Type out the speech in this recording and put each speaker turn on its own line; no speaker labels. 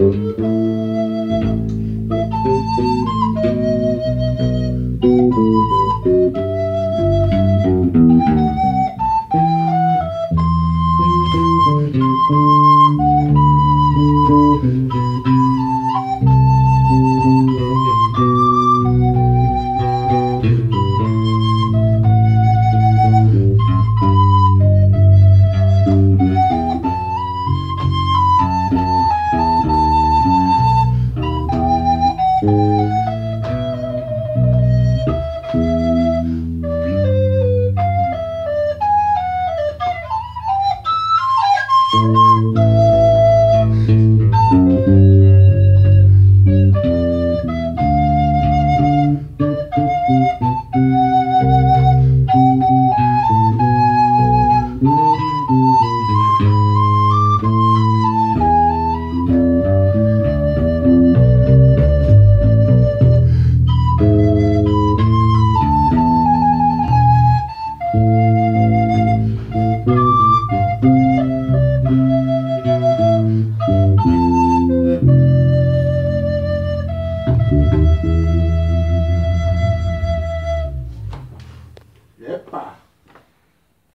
Música Música